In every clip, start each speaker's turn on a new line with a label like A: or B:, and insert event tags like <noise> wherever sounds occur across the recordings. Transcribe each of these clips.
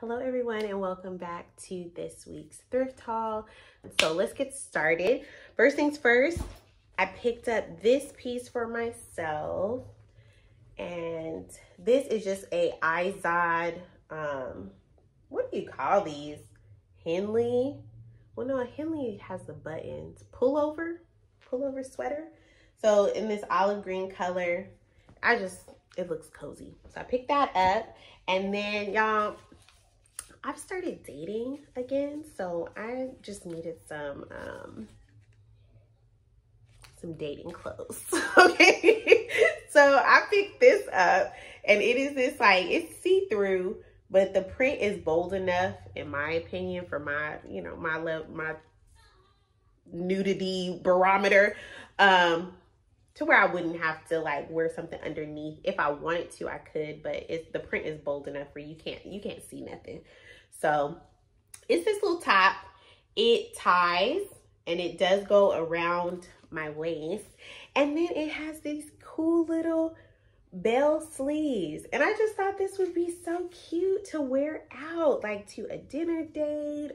A: Hello everyone and welcome back to this week's thrift haul. So let's get started. First things first, I picked up this piece for myself and this is just a Izod, um, what do you call these? Henley? Well no, Henley has the buttons. Pullover? Pullover sweater? So in this olive green color, I just, it looks cozy. So I picked that up and then y'all, I've started dating again, so I just needed some um some dating clothes. <laughs> okay. so I picked this up and it is this like it's see-through, but the print is bold enough, in my opinion, for my, you know, my love my nudity barometer. Um to where I wouldn't have to like wear something underneath. If I wanted to, I could, but it's the print is bold enough where you can't you can't see nothing. So it's this little top. It ties and it does go around my waist. And then it has these cool little bell sleeves. And I just thought this would be so cute to wear out, like to a dinner date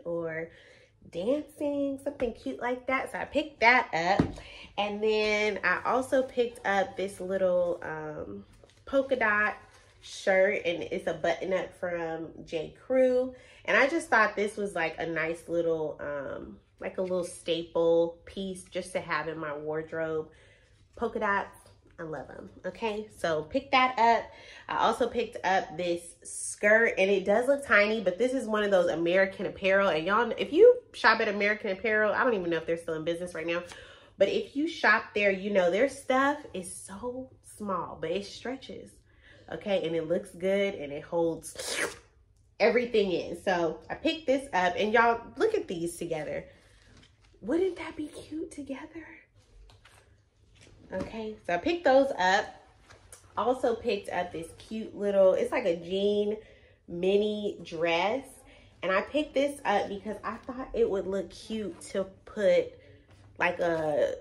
A: dancing, something cute like that. So I picked that up. And then I also picked up this little um, polka dot shirt and it's a button up from J. Crew. And I just thought this was like a nice little, um, like a little staple piece just to have in my wardrobe. Polka dots, I love them. Okay, so pick that up. I also picked up this skirt and it does look tiny, but this is one of those American Apparel. And y'all, if you shop at American Apparel, I don't even know if they're still in business right now, but if you shop there, you know their stuff is so small, but it stretches okay? And it looks good and it holds everything in. So I picked this up and y'all look at these together. Wouldn't that be cute together? Okay, so I picked those up. Also picked up this cute little, it's like a jean mini dress. And I picked this up because I thought it would look cute to put like a,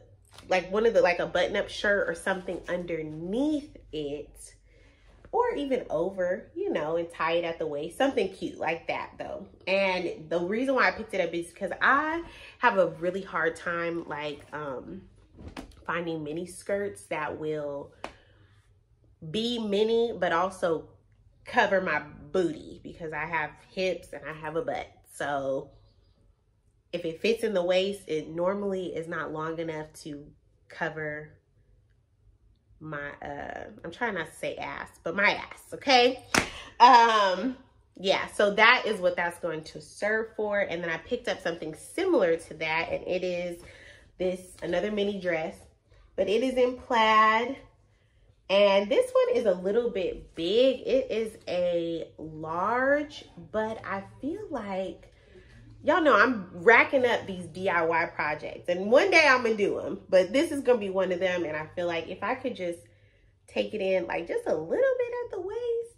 A: like one of the, like a button up shirt or something underneath it or even over, you know, and tie it at the waist. Something cute like that though. And the reason why I picked it up is because I have a really hard time like um finding mini skirts that will be mini but also cover my booty because I have hips and I have a butt. So if it fits in the waist, it normally is not long enough to cover my uh i'm trying not to say ass but my ass okay? Um yeah so that is what that's going to serve for. And then i picked up something similar to that and it is this another mini dress but it is in plaid and this one is a little bit big it is a large but i feel like y'all know I'm racking up these DIY projects and one day I'm gonna do them, but this is gonna be one of them. And I feel like if I could just take it in like just a little bit at the waist,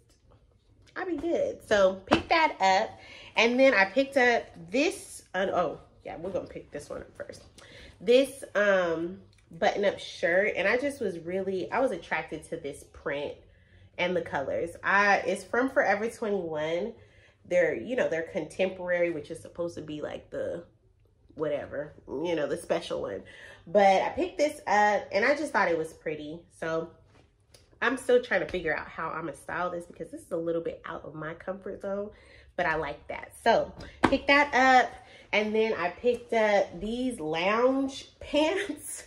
A: I'd be good. So pick that up. And then I picked up this, uh, oh yeah, we're gonna pick this one up first. This um, button up shirt. And I just was really, I was attracted to this print and the colors. I It's from Forever 21 they're, you know, they're contemporary, which is supposed to be like the whatever, you know, the special one. But I picked this up and I just thought it was pretty. So I'm still trying to figure out how I'm gonna style this because this is a little bit out of my comfort zone, but I like that. So pick that up. And then I picked up these lounge <laughs> pants.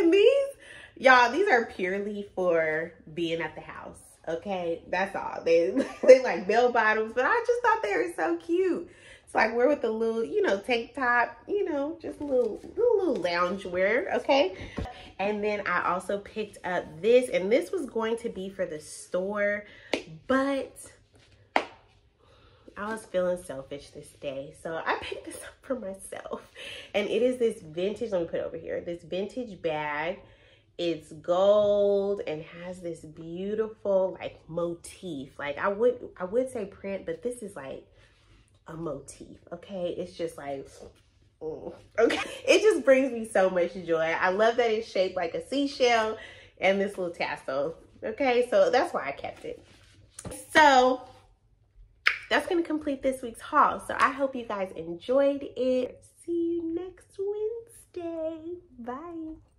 A: And these, y'all, these are purely for being at the house. Okay, that's all. They <laughs> they like bell bottoms, but I just thought they were so cute. It's like we're with a little, you know, tank top, you know, just a little, little, little lounge wear, okay? And then I also picked up this, and this was going to be for the store, but I was feeling selfish this day. So I picked this up for myself. And it is this vintage, let me put it over here, this vintage bag. It's gold and has this beautiful like motif. Like i would i would say print but this is like a motif okay? It's just like mm, okay? <laughs> It just brings me so much joy. I love that it's shaped like a seashell and this little tassel okay? So that's why i kept it. So that's going to complete this week's haul. So I hope you guys enjoyed it. See you next Wednesday. Bye.